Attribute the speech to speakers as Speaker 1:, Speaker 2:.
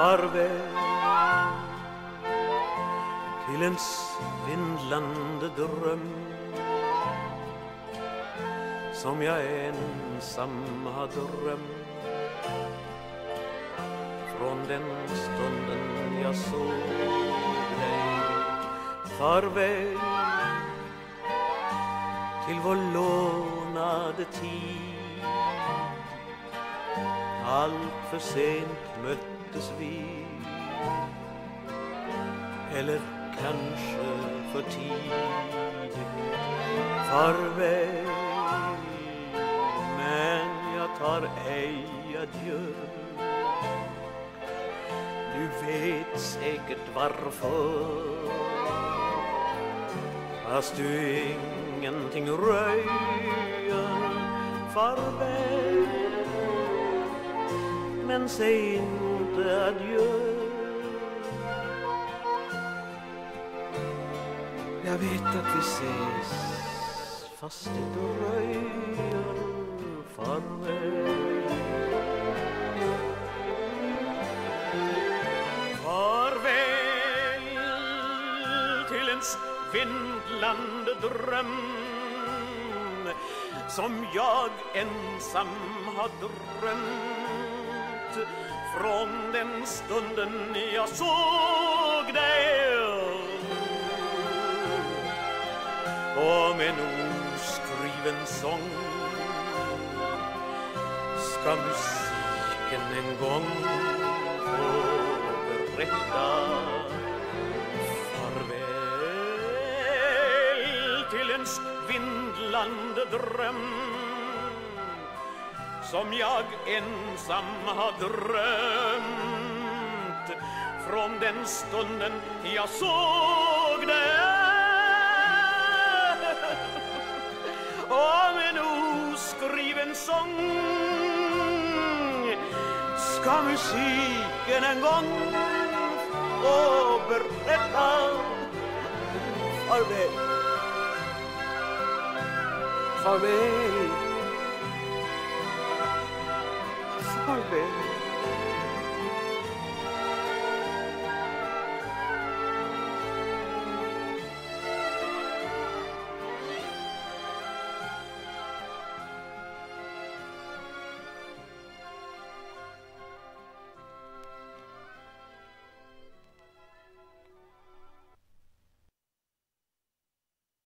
Speaker 1: farväl till en svindlande dröm som jag ensam har drömt från den stunden jag såg dig Farväl till vår lånade tid. Allt för sent möttes vi. Eller kanske för tidigt. Farväl. Men jag tar ej adjö. Du vet säkert varför. Fast du ingenting röjer. Farväl. Men säg inte adjö. Jag vet att vi ses Fast det dröjer Farväl Farväl till en svindlande dröm som jag ensam har drömt från den stunden jag såg dig. Om en oskriven sång ska musiken en gång få berätta farväl till en svindlande dröm som jag ensam har drömt. Från den stunden jag såg det. Om en oskriven sång ska musiken en gång få berätta farväl farväl farväl